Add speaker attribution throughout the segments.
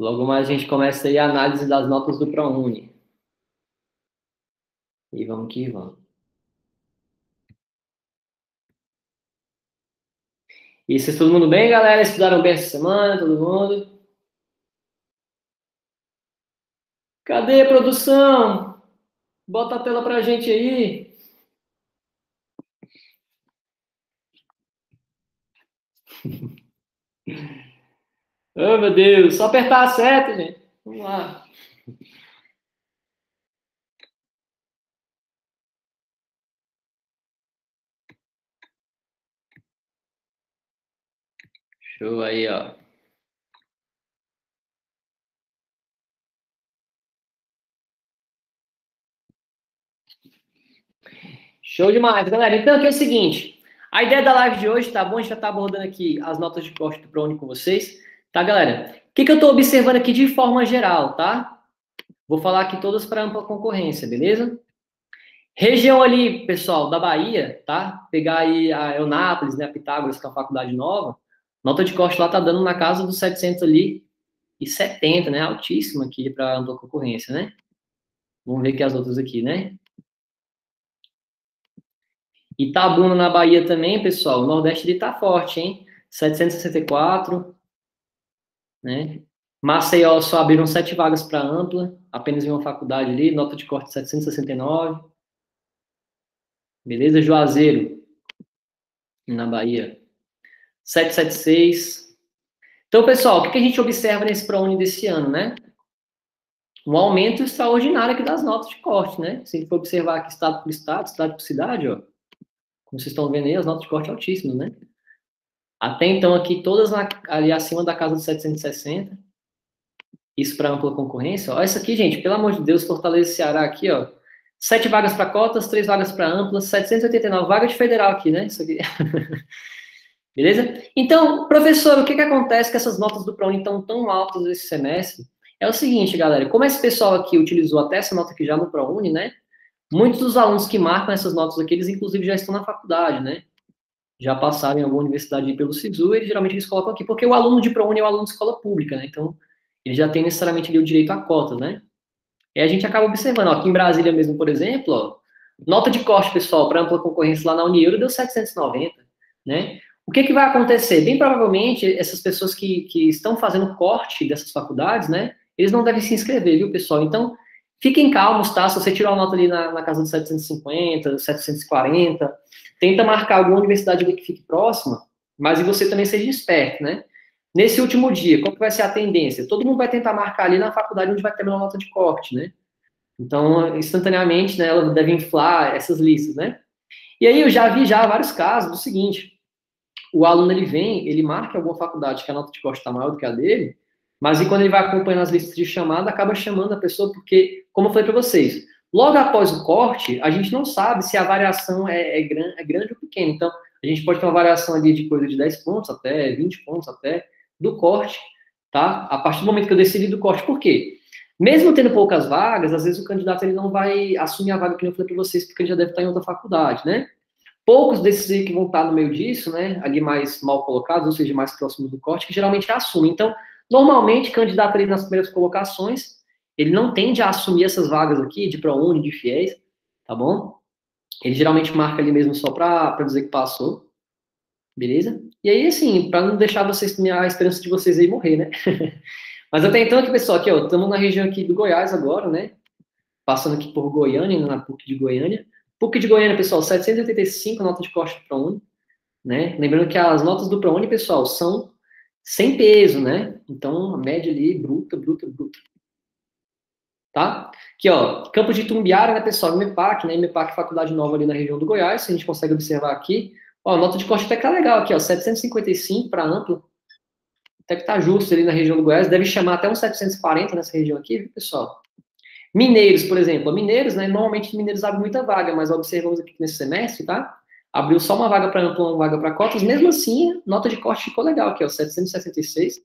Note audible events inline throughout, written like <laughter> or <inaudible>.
Speaker 1: Logo mais a gente começa aí a análise das notas do ProUni. E vamos que vamos. E vocês todo mundo bem, galera? Estudaram bem essa semana, todo mundo? Cadê a produção? Bota a tela pra gente aí. <laughs> oh, meu Deus, só apertar a seta, gente. Vamos lá. Show aí, ó. Show demais, galera. Então, aqui é o seguinte. A ideia da live de hoje, tá bom? A gente já tá abordando aqui as notas de corte do ProUni com vocês. Tá, galera? O que, que eu estou observando aqui de forma geral, tá? Vou falar aqui todas para ampla concorrência, beleza? Região ali, pessoal, da Bahia, tá? Pegar aí a Eunápolis, né, a Pitágoras, que é uma faculdade nova. Nota de corte lá tá dando na casa dos 700 ali e 70, né? Altíssima aqui para ampla concorrência, né? Vamos ver aqui as outras aqui, né? Itabuna na Bahia também, pessoal. O Nordeste ele tá forte, hein? 764, né? Maceió só abriram sete vagas para ampla, apenas em uma faculdade ali, nota de corte 769. Beleza? Juazeiro, na Bahia, 776. Então, pessoal, o que a gente observa nesse ProUni desse ano, né? Um aumento extraordinário aqui das notas de corte, né? Se a gente for observar aqui estado por estado, cidade por cidade, ó. Como vocês estão vendo aí, as notas de corte altíssimas, né? Até então, aqui, todas ali acima da casa dos 760. Isso para ampla concorrência. Olha isso aqui, gente, pelo amor de Deus, Fortaleza Ceará aqui, ó. Sete vagas para cotas, três vagas para amplas, 789 vagas de federal aqui, né? Isso aqui. <laughs> Beleza? Então, professor, o que, que acontece que essas notas do ProUni estão tão altas esse semestre? É o seguinte, galera, como esse pessoal aqui utilizou até essa nota aqui já no ProUni, né? Muitos dos alunos que marcam essas notas aqui, eles inclusive já estão na faculdade, né? Já passaram em alguma universidade pelo SISU, eles geralmente eles colocam aqui, porque o aluno de ProUni é o aluno de escola pública, né? Então, ele já tem necessariamente o direito a cota, né? E a gente acaba observando, ó, aqui em Brasília mesmo, por exemplo, ó, nota de corte, pessoal, para ampla concorrência lá na Unieuro deu 790, né? O que, que vai acontecer? Bem provavelmente, essas pessoas que, que estão fazendo corte dessas faculdades, né? Eles não devem se inscrever, viu, pessoal? Então, fiquem calmos, tá? Se você tirar uma nota ali na, na casa dos 750, 740, tenta marcar alguma universidade que fique próxima, mas e você também seja esperto, né? Nesse último dia, qual que vai ser a tendência? Todo mundo vai tentar marcar ali na faculdade onde vai ter uma nota de corte, né? Então, instantaneamente, né, ela deve inflar essas listas, né? E aí eu já vi já vários casos do seguinte, o aluno ele vem, ele marca alguma faculdade que a nota de corte está maior do que a dele, mas e quando ele vai acompanhando as listas de chamada, acaba chamando a pessoa porque, como eu falei para vocês, logo após o corte, a gente não sabe se a variação é, é, gran, é grande ou pequena. Então, a gente pode ter uma variação ali de coisa de 10 pontos até 20 pontos até, do corte, tá? A partir do momento que eu decidi do corte. Por quê? Mesmo tendo poucas vagas, às vezes o candidato ele não vai assumir a vaga que eu falei para vocês, porque ele já deve estar em outra faculdade, né? Poucos desses aí que vão estar no meio disso, né, ali mais mal colocados, ou seja, mais próximos do corte, que geralmente assumem. Então, normalmente, candidato ali nas primeiras colocações, ele não tende a assumir essas vagas aqui de ProUni, de FIES, tá bom? Ele geralmente marca ali mesmo só para dizer que passou, beleza? E aí, assim, para não deixar vocês, a esperança de vocês aí morrer, né? <laughs> Mas até então aqui, pessoal, aqui, ó, estamos na região aqui do Goiás agora, né? Passando aqui por Goiânia, na PUC de Goiânia. PUC de Goiânia, pessoal, 785 notas de corte do ProUni, né? Lembrando que as notas do ProUni, pessoal, são sem peso, né? Então, a média ali, bruta, bruta, bruta. Tá? Aqui, ó, Campo de Tumbiara, né, pessoal? MEPAC, né? MEPAC, faculdade nova ali na região do Goiás, a gente consegue observar aqui. Ó, nota de corte até que tá legal aqui, ó, 755 para amplo. Até que tá justo ali na região do Goiás. Deve chamar até uns 740 nessa região aqui, viu, pessoal? Mineiros, por exemplo. Mineiros, né? Normalmente Mineiros abre muita vaga, mas observamos aqui nesse semestre, tá? Abriu só uma vaga para amplo, uma vaga para cotas. Mesmo assim, nota de corte ficou legal aqui, ó, 766.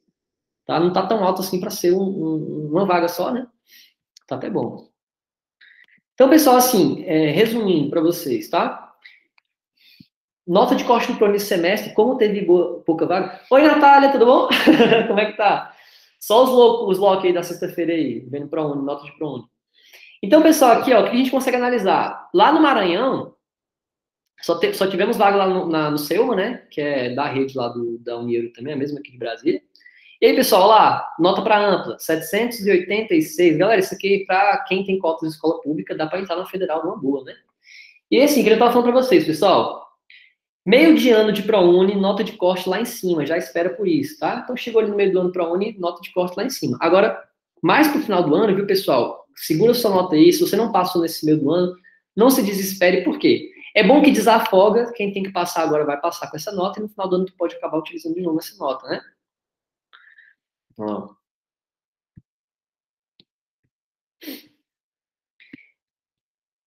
Speaker 1: Tá? Não tá tão alto assim para ser um, um, uma vaga só, né? Tá até bom. Então, pessoal, assim, é, resumindo para vocês, tá? Nota de corte no primeiro semestre, como teve boa, pouca vaga. Oi, Natália, tudo bom? <laughs> como é que tá? Só os loucos, os loucos aí da sexta-feira aí, vendo para onde, nota de para onde. Então, pessoal, aqui, ó, o que a gente consegue analisar? Lá no Maranhão, só, te, só tivemos vaga lá no, na, no né? Que é da rede lá do, da Unieuro também, a mesma aqui de Brasília. E aí, pessoal, lá, nota para ampla, 786. Galera, isso aqui, para quem tem cotas de escola pública, dá para entrar na federal numa boa, né? E assim, que eu estava falando para vocês, pessoal. Meio de ano de ProUni, nota de corte lá em cima, já espera por isso, tá? Então chegou ali no meio do ano ProUni, nota de corte lá em cima. Agora, mais pro final do ano, viu, pessoal? Segura sua nota aí, se você não passou nesse meio do ano, não se desespere, por quê? É bom que desafoga, quem tem que passar agora vai passar com essa nota, e no final do ano tu pode acabar utilizando de novo essa nota, né? Ó.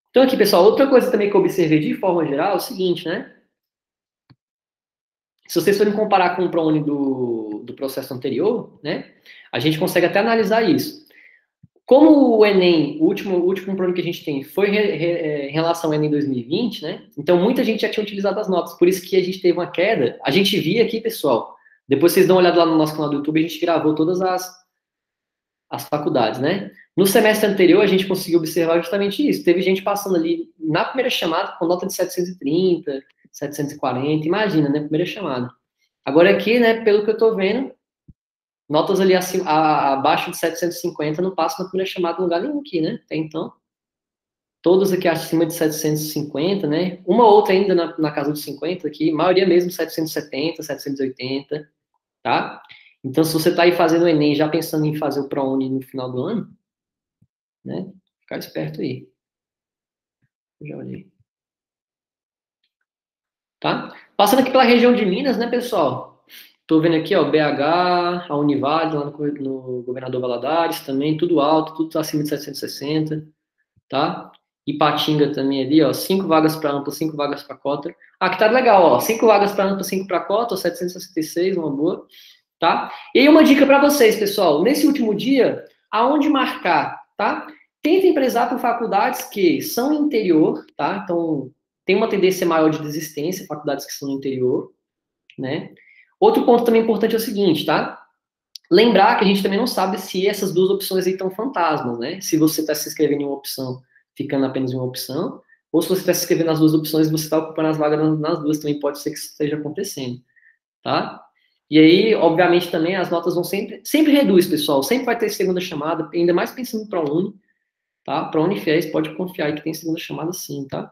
Speaker 1: Então aqui, pessoal, outra coisa também que eu observei de forma geral é o seguinte, né? Se vocês forem comparar com o ProUni do, do processo anterior, né? A gente consegue até analisar isso. Como o Enem, o último, o último ProUni que a gente tem foi re, re, é, em relação ao Enem 2020, né? Então muita gente já tinha utilizado as notas, por isso que a gente teve uma queda. A gente via aqui, pessoal, depois vocês dão uma olhada lá no nosso canal do YouTube, a gente gravou todas as, as faculdades, né? No semestre anterior, a gente conseguiu observar justamente isso. Teve gente passando ali na primeira chamada com nota de 730, 740, imagina, né? Primeira chamada. Agora aqui, né, pelo que eu tô vendo, notas ali acima, a, abaixo de 750 não passam na primeira chamada em lugar nenhum aqui, né? Até então. Todas aqui acima de 750, né? Uma outra ainda na, na casa dos 50 aqui, maioria mesmo 770, 780, tá? Então, se você tá aí fazendo o Enem, já pensando em fazer o ProUni no final do ano, né? Ficar esperto aí. Já olhei. Tá? Passando aqui pela região de Minas, né, pessoal? Tô vendo aqui, ó, BH, a Univale, lá no, no Governador Valadares também, tudo alto, tudo acima de 760, tá? Ipatinga também ali, ó, cinco vagas para ampla, cinco vagas para cota. Ah, que tá legal, ó, cinco vagas para ampla, cinco para cota, 766, uma boa, tá? E aí uma dica para vocês, pessoal, nesse último dia, aonde marcar, tá? Tentem prezar por faculdades que são interior, tá? Então, tem uma tendência maior de desistência, faculdades que são no interior, né? Outro ponto também importante é o seguinte, tá? Lembrar que a gente também não sabe se essas duas opções aí estão fantasmas, né? Se você está se inscrevendo em uma opção, ficando apenas uma opção, ou se você está se inscrevendo nas duas opções você está ocupando as vagas nas duas, também pode ser que isso esteja acontecendo, tá? E aí, obviamente, também as notas vão sempre, sempre reduz, pessoal, sempre vai ter segunda chamada, ainda mais pensando para o tá? Para Unifiéis, pode confiar aí que tem segunda chamada sim, tá?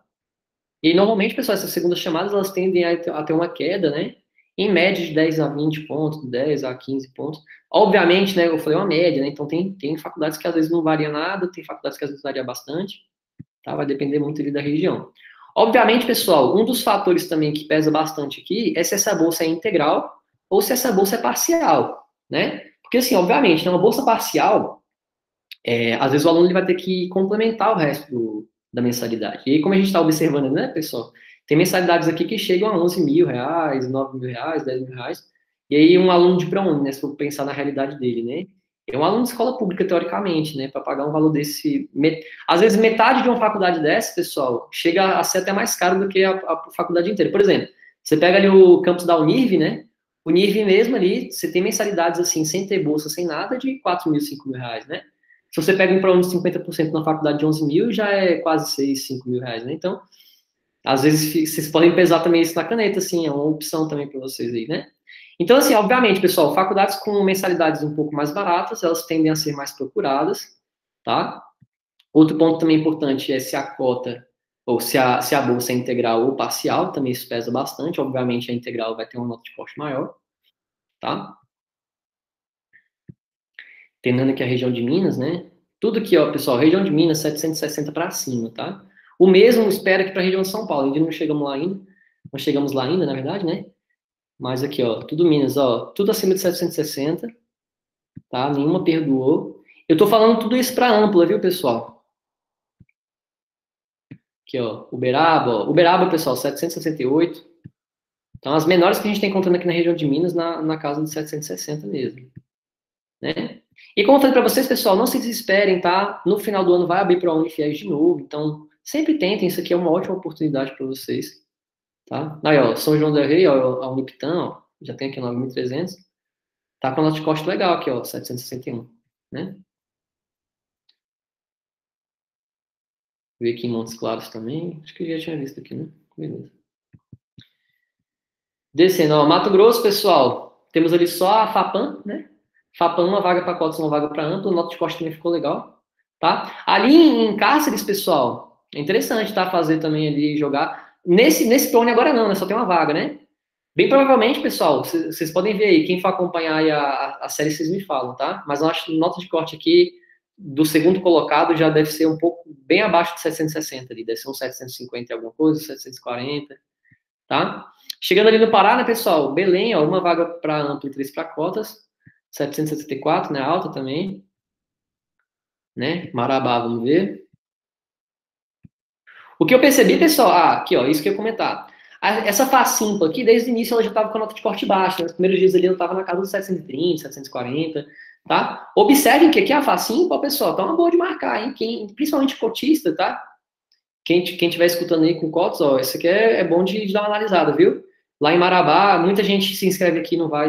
Speaker 1: E normalmente, pessoal, essas segundas chamadas, elas tendem a ter, a ter uma queda, né? Em média de 10 a 20 pontos, 10 a 15 pontos. Obviamente, né, eu falei uma média, né? Então tem, tem faculdades que às vezes não varia nada, tem faculdades que às vezes varia bastante, tá? Vai depender muito da região. Obviamente, pessoal, um dos fatores também que pesa bastante aqui é se essa bolsa é integral ou se essa bolsa é parcial, né? Porque, assim, obviamente, numa bolsa parcial, é, às vezes o aluno ele vai ter que complementar o resto do, da mensalidade. E aí, como a gente está observando, né, pessoal? Tem mensalidades aqui que chegam a 11 mil reais, 9 mil reais, 10 mil reais. E aí, um aluno de ProUni, né, se for pensar na realidade dele, né? É um aluno de escola pública, teoricamente, né? Para pagar um valor desse. Às vezes, metade de uma faculdade dessa, pessoal, chega a ser até mais caro do que a, a faculdade inteira. Por exemplo, você pega ali o campus da Univ, né? O Univ mesmo ali, você tem mensalidades assim, sem ter bolsa, sem nada, de 4 mil, 5 mil reais, né? Se você pega um plano de 50% na faculdade de 11 mil, já é quase 6, 5 mil reais, né? Então, às vezes, vocês podem pesar também isso na caneta, assim, é uma opção também para vocês aí, né? Então, assim, obviamente, pessoal, faculdades com mensalidades um pouco mais baratas, elas tendem a ser mais procuradas, tá? Outro ponto também importante é se a cota, ou se a, se a bolsa é integral ou parcial, também isso pesa bastante, obviamente a integral vai ter uma nota de corte maior, tá? tendo aqui a região de Minas, né? Tudo aqui, ó, pessoal, região de Minas, 760 para cima, tá? O mesmo espera aqui para a região de São Paulo, ainda não chegamos lá ainda, não chegamos lá ainda, na verdade, né? Mas aqui, ó, tudo Minas, ó, tudo acima de 760, tá? Nenhuma perdoou. Eu tô falando tudo isso para ampla, viu, pessoal? Aqui, ó, Uberaba, ó. Uberaba, pessoal, 768. Então, as menores que a gente tem encontrando aqui na região de Minas, na, na casa de 760 mesmo, né? E como eu falei para vocês, pessoal, não se desesperem, tá? No final do ano vai abrir para a Unifies de novo, então sempre tentem, isso aqui é uma ótima oportunidade para vocês, tá? Aí, ó, São João del Rei, ó, a Uniptan, ó, já tem aqui 9.300, tá? Com a nota de corte legal aqui, ó, 761, né? Ver aqui em Montes Claros também. Acho que já tinha visto aqui, né? Beleza. Descendo, ó, Mato Grosso, pessoal. Temos ali só a FAPAM, né? FAPAM, uma vaga para cotas, uma vaga para amplo. Nota de corte também ficou legal, tá? Ali em Cáceres, pessoal, é interessante, tá? Fazer também ali, jogar. Nesse, nesse plone agora não, né? Só tem uma vaga, né? Bem provavelmente, pessoal, vocês podem ver aí, quem for acompanhar a, a, série, vocês me falam, tá? Mas eu acho nota de corte aqui do segundo colocado já deve ser um pouco bem abaixo de 760 ali, deve ser uns 750 alguma coisa, 740, tá? Chegando ali no Pará, né, pessoal? Belém, ó, uma vaga para amplo e três para cotas, 774, né, alta também, né? Marabá, vamos ver. O que eu percebi, pessoal, ah, aqui, ó, isso que eu ia comentar. Essa Facimpa aqui, desde o início, ela já estava com a nota de corte baixa. Né? Nos primeiros dias ali, ela estava na casa dos 730, 740, tá? Observem que aqui a Facimpa, pessoal, tá uma boa de marcar, hein? Quem, principalmente cotista, tá? Quem, quem tiver escutando aí com cotas, ó, isso aqui é, é bom de, de, dar uma analisada, viu? Lá em Marabá, muita gente se inscreve aqui não vai,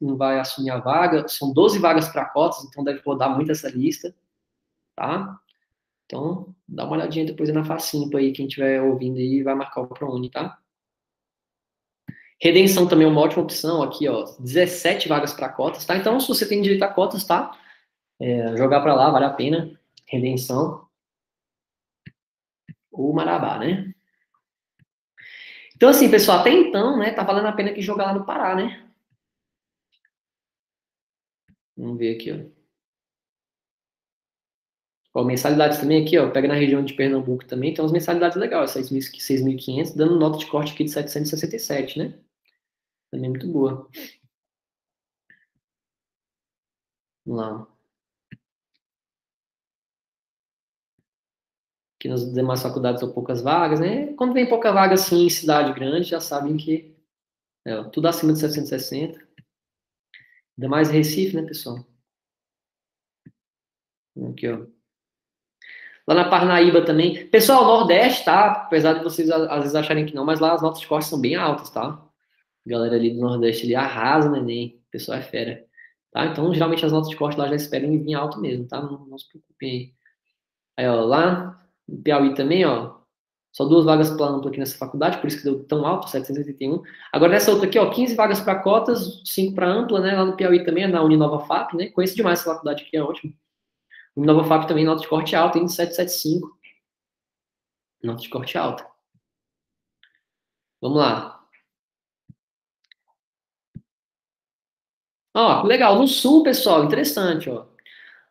Speaker 1: não vai assumir a vaga. São 12 vagas para cotas, então deve rodar muito essa lista, tá? Então, dá uma olhadinha depois na Facimpa aí, quem estiver ouvindo aí, vai marcar o ProUni, tá? Redenção também é uma ótima opção aqui, ó, 17 vagas para cotas, tá? Então, se você tem direito a cotas, tá? É, jogar para lá, vale a pena. Redenção. Ou Marabá, né? Então, assim, pessoal, até então, né, tá valendo a pena que jogar lá no Pará, né? Vamos ver aqui, ó. Ó, mensalidades também aqui, ó, pega na região de Pernambuco também, tem umas mensalidades legais, 6.500, dando nota de corte aqui de 767, né? Também muito boa. Vamos lá. Aqui nas demais faculdades são poucas vagas, né? Quando vem pouca vaga assim em cidade grande, já sabem que é, tudo acima de 760. Ainda mais Recife, né, pessoal? Aqui, ó. Lá na Parnaíba também. Pessoal, Nordeste, tá? Apesar de vocês às vezes acharem que não, mas lá as notas de corte são bem altas, tá? galera ali do Nordeste ali arrasa no Enem, o pessoal é fera. Tá? Então, geralmente as notas de corte lá já esperam vir alto mesmo, tá? Não, não se preocupem aí. Aí, ó, lá no Piauí também, ó, só duas vagas para amplo aqui nessa faculdade, por isso que deu tão alto, 781. Agora nessa outra aqui, ó, 15 vagas para cotas, 5 para ampla, né? Lá no Piauí também, na Uninova FAP, né? Conheço demais essa faculdade aqui, é ótimo. Uninova FAP também, nota de corte alta, em 775. Nota de corte alta. Vamos lá. Ó, legal. No sul, pessoal, interessante, ó.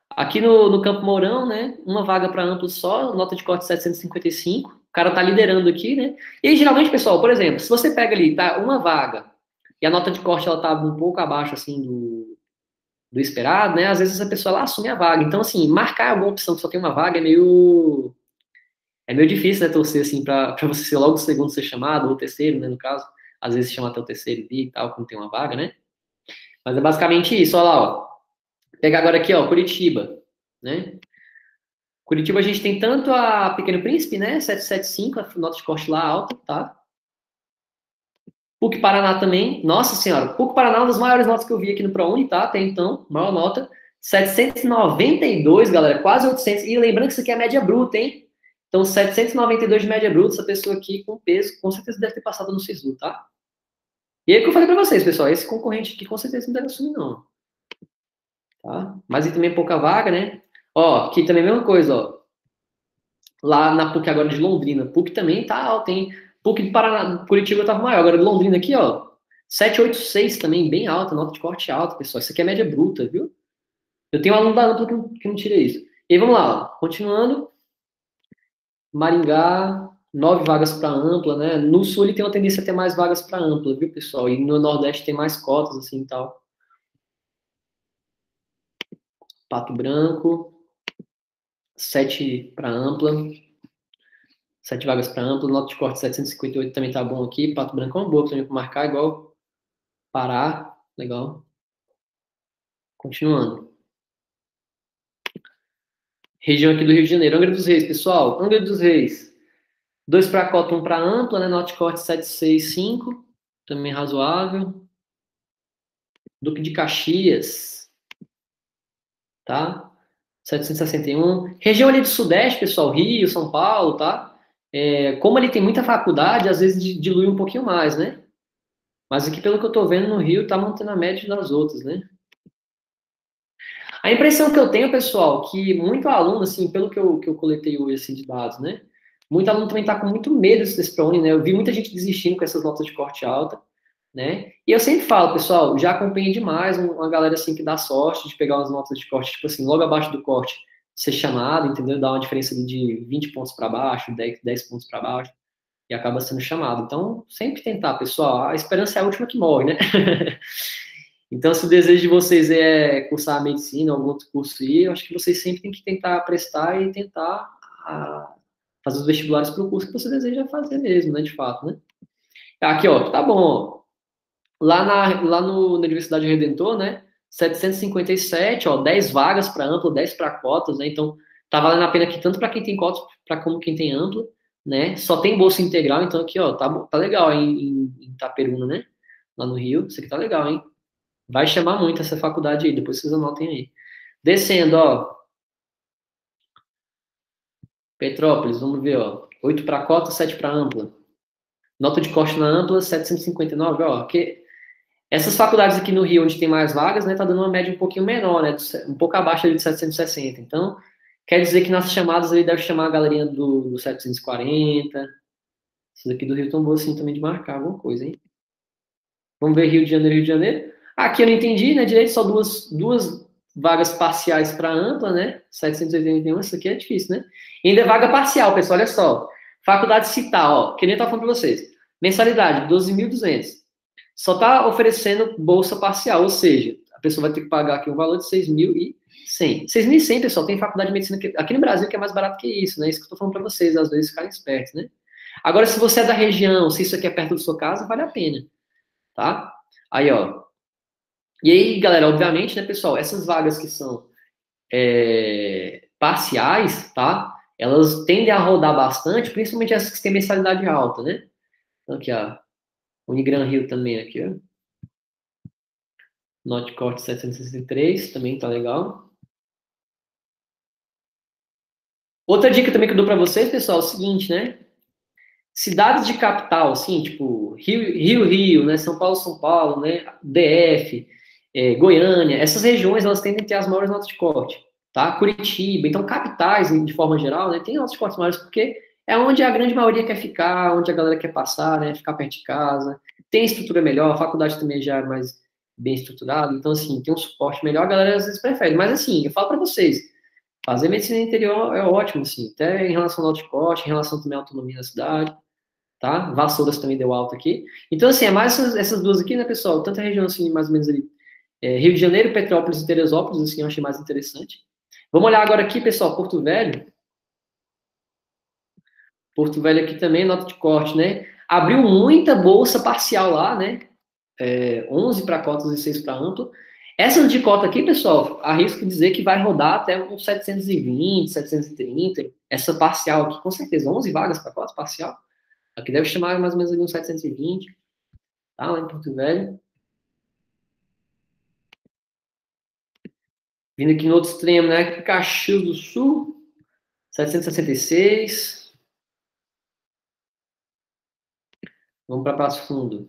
Speaker 1: Aqui no, no Campo Mourão, né? Uma vaga para amplo só, nota de corte 755. O cara tá liderando aqui, né? E geralmente, pessoal, por exemplo, se você pega ali, tá uma vaga e a nota de corte ela tá um pouco abaixo assim do, do esperado, né? Às vezes essa pessoa lá assume a vaga. Então, assim, marcar alguma opção que só tem uma vaga é meio é meio difícil, né, torcer assim para você ser logo o segundo ser chamado ou o terceiro, né, no caso. Às vezes chama até o terceiro ali e tal, quando tem uma vaga, né? Mas é basicamente isso, olha lá, ó. Pegar agora aqui, ó, Curitiba, né? Curitiba a gente tem tanto a Pequeno Príncipe, né? 775, a nota de corte lá alta, tá? PUC Paraná também. Nossa senhora, PUC Paraná é uma das maiores notas que eu vi aqui no ProUni, tá? Até então, maior nota. 792, galera, quase 800. E lembrando que isso aqui é média bruta, hein? Então, 792 de média bruta, essa pessoa aqui com peso, com certeza deve ter passado no SISU, tá? E aí que eu falei para vocês, pessoal, esse concorrente aqui com certeza não deve assumir, não. Tá? Mas e também pouca vaga, né? Ó, aqui também a mesma coisa, ó. Lá na PUC agora de Londrina, PUC também tá alto, hein? PUC de Paraná, Curitiba tava maior, agora de Londrina aqui, ó. 786 também, bem alta, nota de corte alta, pessoal. Isso aqui é média bruta, viu? Eu tenho um aluno da ampla que não, que não tira isso. E vamos lá, ó. continuando. Maringá, nove vagas para ampla, né? No sul ele tem uma tendência a ter mais vagas para ampla, viu, pessoal? E no nordeste tem mais cotas, assim, tal. Pato Branco, sete para ampla, sete vagas para ampla, nota de corte 758 também tá bom aqui. Pato Branco é uma boa também para marcar, igual Pará, legal. Continuando. Região aqui do Rio de Janeiro, Angra dos Reis, pessoal. Angra dos Reis, Dois para cota, um para ampla, né? Note corte 765, também razoável. Duque de Caxias, tá? 761. Região ali do Sudeste, pessoal, Rio, São Paulo, tá? É, como ele tem muita faculdade, às vezes dilui um pouquinho mais, né? Mas aqui, pelo que eu tô vendo no Rio, tá mantendo a média das outras, né? A impressão que eu tenho, pessoal, que muito aluno, assim, pelo que eu, que eu coletei hoje, assim, de dados, né? Muito aluno também está com muito medo desse ProUni, né? Eu vi muita gente desistindo com essas notas de corte alta, né? E eu sempre falo, pessoal, já acompanhei demais uma galera, assim, que dá sorte de pegar umas notas de corte, tipo assim, logo abaixo do corte, ser chamado, entendeu? Dá uma diferença de 20 pontos para baixo, 10, 10 pontos para baixo, e acaba sendo chamado. Então, sempre tentar, pessoal. A esperança é a última que morre, né? <laughs> Então, se o desejo de vocês é cursar medicina, algum outro curso aí, eu acho que vocês sempre têm que tentar prestar e tentar ah, fazer os vestibulares para o curso que você deseja fazer mesmo, né, de fato, né? Aqui, ó, tá bom. Lá na, lá no, na Universidade Redentor, né, 757, ó, 10 vagas para amplo, 10 para cotas, né? Então, tá valendo a pena aqui tanto para quem tem cotas, para como quem tem amplo, né? Só tem bolsa integral, então aqui, ó, tá, tá legal em, em, Itaperuna, né? Lá no Rio, isso aqui tá legal, hein? Vai chamar muito essa faculdade aí, depois vocês anotem aí. Descendo, ó. Petrópolis, vamos ver, ó. 8 para cota, 7 para ampla. Nota de corte na ampla, 759, ó. Que essas faculdades aqui no Rio, onde tem mais vagas, né, tá dando uma média um pouquinho menor, né, um pouco abaixo ali de 760. Então, quer dizer que nas chamadas ele deve chamar a galerinha do, do 740. Esses aqui do Rio tão boas assim também de marcar alguma coisa, hein? Vamos ver Rio de Janeiro, Rio de Janeiro. Aqui eu não entendi, né? Direito só duas, duas vagas parciais para ampla, né? 781, isso aqui é difícil, né? E ainda é vaga parcial, pessoal, olha só. Faculdade Citar, ó, que nem eu tava falando para vocês. Mensalidade, 12.200. Só tá oferecendo bolsa parcial, ou seja, a pessoa vai ter que pagar aqui um valor de 6.100. 6.100, pessoal, tem faculdade de medicina aqui, no Brasil que é mais barato que isso, né? Isso que eu tô falando para vocês, às vezes ficarem espertos, né? Agora, se você é da região, se isso aqui é perto da sua casa, vale a pena, tá? Aí, ó, e aí, galera, obviamente, né, pessoal, essas vagas que são é, parciais, tá? Elas tendem a rodar bastante, principalmente essas que têm mensalidade alta, né? Então, aqui, ó. Unigran Rio também, aqui, ó. Notcorte 763, também tá legal. Outra dica também que eu dou para vocês, pessoal, é o seguinte, né? Cidades de capital, assim, tipo Rio, Rio, Rio, né? São Paulo, São Paulo, né? DF, é, Goiânia, essas regiões elas tendem a ter as maiores notas de corte, tá? Curitiba, então capitais de forma geral, né, tem notas de corte maiores porque é onde a grande maioria quer ficar, onde a galera quer passar, né, ficar perto de casa, tem estrutura melhor, a faculdade também já é mais bem estruturada, então assim, tem um suporte melhor, a galera às vezes prefere, mas assim, eu falo para vocês, fazer medicina interior é ótimo, assim, até em relação ao nota de corte, em relação também à autonomia da cidade, tá? Vassouras também deu alto aqui. Então, assim, é mais essas, essas duas aqui, né, pessoal? Tanta região, assim, mais ou menos ali, é, Rio de Janeiro, Petrópolis e Teresópolis, assim, eu achei mais interessante. Vamos olhar agora aqui, pessoal, Porto Velho. Porto Velho aqui também, nota de corte, né? Abriu muita bolsa parcial lá, né? É, 11 para cotas e 6 para ampla. Essa de cota aqui, pessoal, arrisco dizer que vai rodar até uns 720, 730. Essa parcial aqui, com certeza, 11 vagas para cota parcial. Aqui deve chamar mais ou menos uns 720. Tá, lá em Porto Velho. Vindo aqui no outro extremo, né? Caxias do Sul, 766. Vamos para Passo Fundo.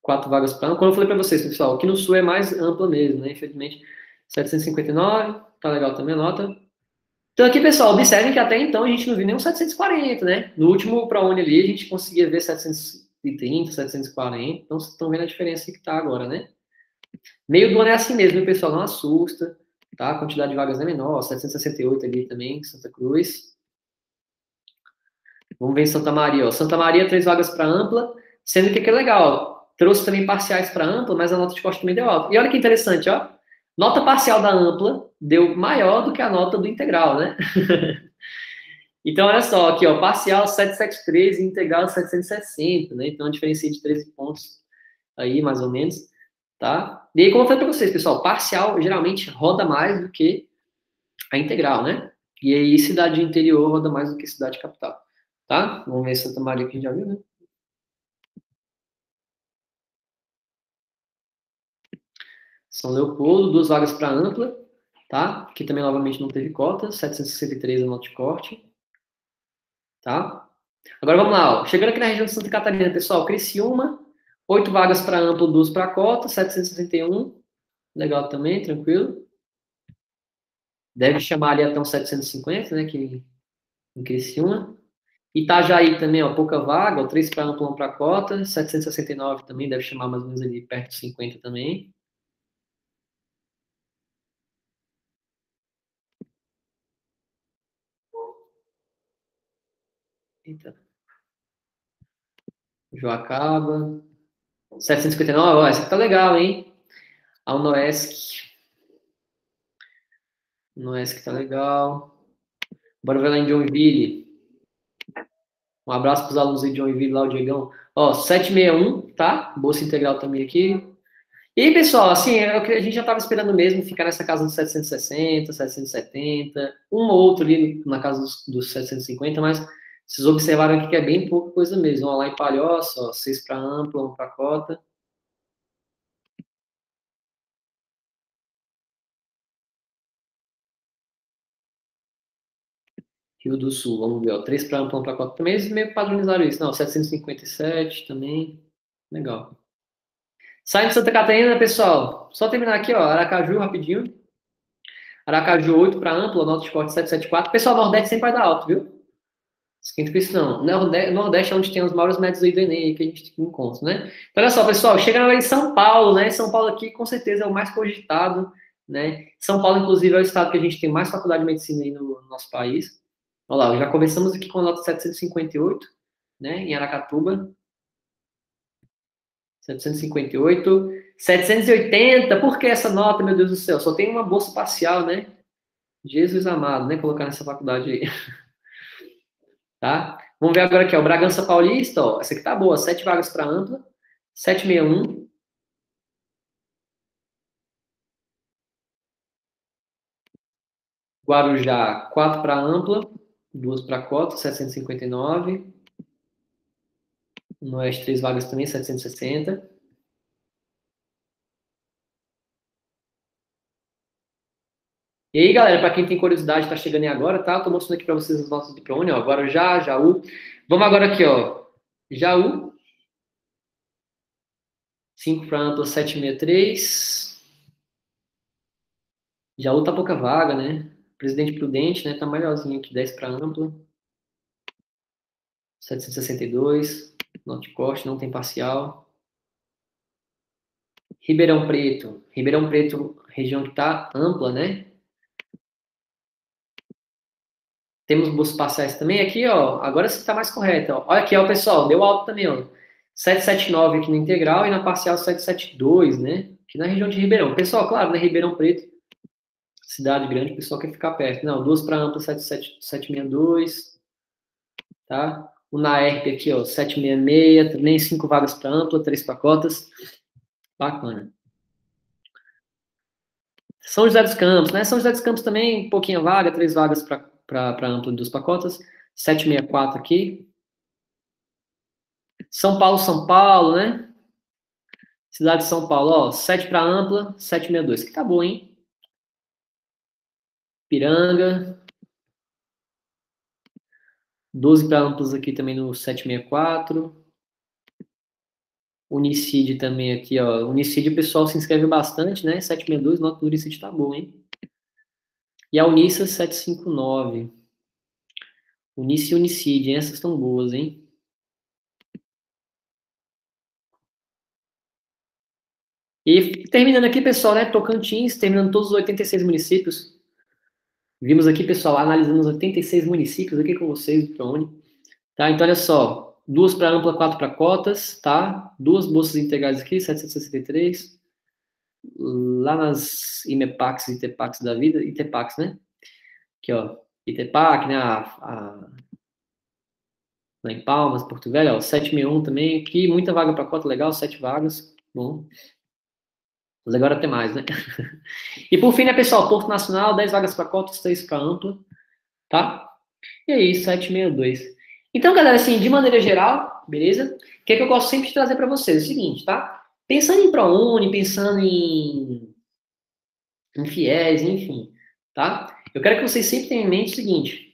Speaker 1: Quatro vagas para. Quando eu falei para vocês, pessoal, aqui no Sul é mais ampla mesmo, né? Infelizmente, 759. Tá legal também a nota. Então aqui, pessoal, observem que até então a gente não viu nenhum 740, né? No último ProUni ali, a gente conseguia ver 730, 740. Então, vocês estão vendo a diferença que tá agora, né? Meio do ano é assim mesmo, pessoal não assusta, tá? A quantidade de vagas é menor, 768 ali também, Santa Cruz. Vamos ver em Santa Maria, ó. Santa Maria, três vagas para ampla, sendo que aqui é legal, trouxe também parciais para ampla, mas a nota de corte também deu alta. E olha que interessante, ó. Nota parcial da ampla deu maior do que a nota do integral, né? <laughs> então, olha só, aqui, ó, parcial 773 e integral 760, né? Então, a diferença de 13 pontos aí, mais ou menos tá? E aí, como eu falei para vocês, pessoal, parcial geralmente roda mais do que a integral, né? E aí, cidade interior roda mais do que cidade capital, tá? Vamos ver Santa Maria que a gente já viu, né? São Leopoldo, duas vagas para ampla, tá? Que também, novamente, não teve cota, 763 a nota de corte, tá? Agora, vamos lá, ó. chegando aqui na região de Santa Catarina, pessoal, Criciúma, oito vagas para amplo, duas para cota, 761, legal também, tranquilo. Deve chamar ali até uns 750, né, que em Criciúma. Itajaí também, ó, pouca vaga, ó, 3 para 1 para cota, 769 também, deve chamar mais ou menos ali perto de 50 também. Eita. Joacaba. 759, ó, essa aqui tá legal, hein? A Unoesc. Unoesc tá legal. Bora ver lá em Joinville. Um abraço para os alunos de Joinville, lá o Diegão. Ó, 761, tá? Bolsa integral também aqui. E aí, pessoal, assim, é a gente já estava esperando mesmo ficar nessa casa dos 760, 770, um ou outro ali na casa dos, dos 750, mas vocês observaram aqui que é bem pouca coisa mesmo. Ó, lá em Palhoça, ó, 6 para ampla, 1 para cota. Rio do Sul, vamos ver, ó, 3 para ampla, 1 para cota. Também eles meio padronizaram isso. Não, 757 também. Legal. Saindo de Santa Catarina, pessoal, só terminar aqui, ó, Aracaju, rapidinho. Aracaju 8 para ampla, nota de corte 774. Pessoal, Nordeste sempre vai dar alto, viu? Esquenta com isso não. Nordeste, é onde tem os maiores médios aí do Enem que a gente encontra, né? Então, olha só, pessoal, chegando em São Paulo, né? São Paulo aqui, com certeza, é o mais cogitado, né? São Paulo, inclusive, é o estado que a gente tem mais faculdade de medicina aí no nosso país. Olha lá, já começamos aqui com a nota 758, né? Em Aracatuba. 758. 780, por que essa nota, meu Deus do céu? Só tem uma bolsa parcial, né? Jesus amado, né? Colocar nessa faculdade aí. <laughs> Tá? Vamos ver agora aqui, ó, Bragança Paulista, ó, essa aqui tá boa, sete vagas para ampla, 761. Guarujá, quatro para ampla, duas para cota, 759. No Oeste, três vagas também, 760. E aí, galera, para quem tem curiosidade, está chegando aí agora, tá? Estou mostrando aqui para vocês as notas do ProUni, ó. Agora já, Jaú. Vamos agora aqui, ó. Jaú. 5 para ampla, 763. Jaú tá pouca vaga, né? Presidente Prudente, né? Tá melhorzinho aqui, 10 para ampla. 762. Norte Corte, não tem parcial. Ribeirão Preto. Ribeirão Preto, região que tá ampla, né? Temos bolsas parciais também. Aqui, ó, agora sim está mais correto. Ó. Olha aqui, ó, pessoal, deu alto também, ó. 779 aqui no integral e na parcial 772, né? Aqui na região de Ribeirão. Pessoal, claro, né? Ribeirão Preto, cidade grande, o pessoal quer ficar perto. Não, duas para ampla, 762, tá? O NAERP aqui, ó, 766, também cinco vagas para ampla, três pacotas. Bacana. São José dos Campos, né? São José dos Campos também, pouquinha vaga, três vagas para ampla dos pacotes. 764 aqui. São Paulo, São Paulo, né? Cidade de São Paulo, ó, 7 para ampla, 762, que tá bom, hein? Piranga. 12 para amplos aqui também no 764. Unicid também aqui, ó. Unicid, o pessoal se inscreve bastante, né? 762, nota do Unicid tá bom, hein? E a Unissa 759. Unice e Unicid, essas estão boas, hein? E terminando aqui, pessoal, né? Tocantins, terminando todos os 86 municípios. Vimos aqui, pessoal, analisando os 86 municípios aqui com vocês ProUni. Tá? Então, olha só. Duas para ampla, quatro para cotas, tá? Duas bolsas integrais aqui, 763 lá nas IMEPACs e ITEPACs da vida, ITEPACs, né? Aqui, ó, ITEPAC, né? A, a, lá em Palmas, Porto Velho, ó, 761 também, aqui, muita vaga para cota, legal, sete vagas, bom. Mas agora tem mais, né? <laughs> e por fim, né, pessoal, Porto Nacional, 10 vagas para cotas, 3 para ampla, tá? E aí, 762. Então, galera, assim, de maneira geral, beleza? O que, é que eu gosto sempre de trazer para vocês? É o seguinte, tá? Pensando em ProUni, pensando em infiéis, enfim, tá? Eu quero que vocês sempre tenham em mente o seguinte,